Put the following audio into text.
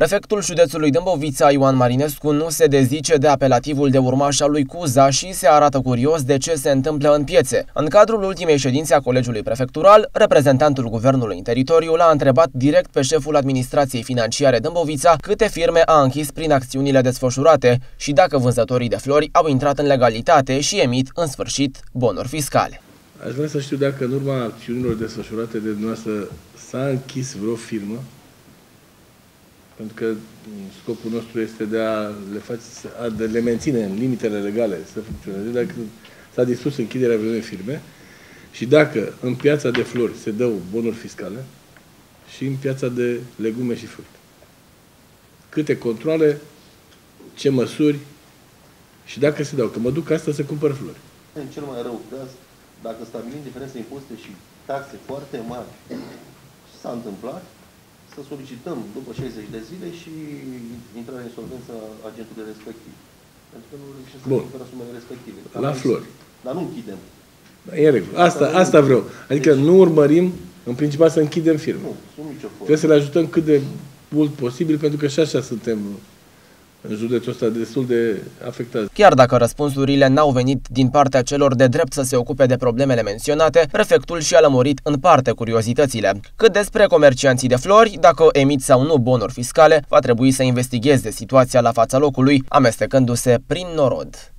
Prefectul județului Dâmbovița, Ioan Marinescu, nu se dezice de apelativul de urmaș al lui Cuza și se arată curios de ce se întâmplă în piețe. În cadrul ultimei ședințe a Colegiului Prefectural, reprezentantul Guvernului în teritoriu l-a întrebat direct pe șeful administrației financiare Dâmbovița câte firme a închis prin acțiunile desfășurate și dacă vânzătorii de flori au intrat în legalitate și emit, în sfârșit, bonuri fiscale. Aș vrea să știu dacă în urma acțiunilor desfășurate de dumneavoastră s-a închis vreo firmă, pentru că scopul nostru este de a le, face, de le menține în limitele legale să funcționeze, dacă s-a dispus închiderea vreunei firme și dacă în piața de flori se dă bonuri fiscale și în piața de legume și fructe. Câte controle, ce măsuri și dacă se dau. Că mă duc asta să cumpăr flori. În cel mai rău caz, dacă stabilim diferențe impozite și taxe foarte mari, s-a întâmplat să solicităm după 60 de zile și intrarea în insolvență a agentului respectiv. Pentru că nu reușim să cumpără sumele respective. La flori. Dar nu închidem. E în regulă. Asta, asta vreau. Adică deci, nu urmărim, în principal, să închidem firme. Nu, sub nicio formă. Trebuie să le ajutăm cât de mult posibil, pentru că și așa suntem în județul ăsta destul de afectat. Chiar dacă răspunsurile n-au venit din partea celor de drept să se ocupe de problemele menționate, prefectul și-a lămurit în parte curiozitățile. Cât despre comercianții de flori, dacă emit sau nu bonuri fiscale, va trebui să investigheze situația la fața locului, amestecându-se prin norod.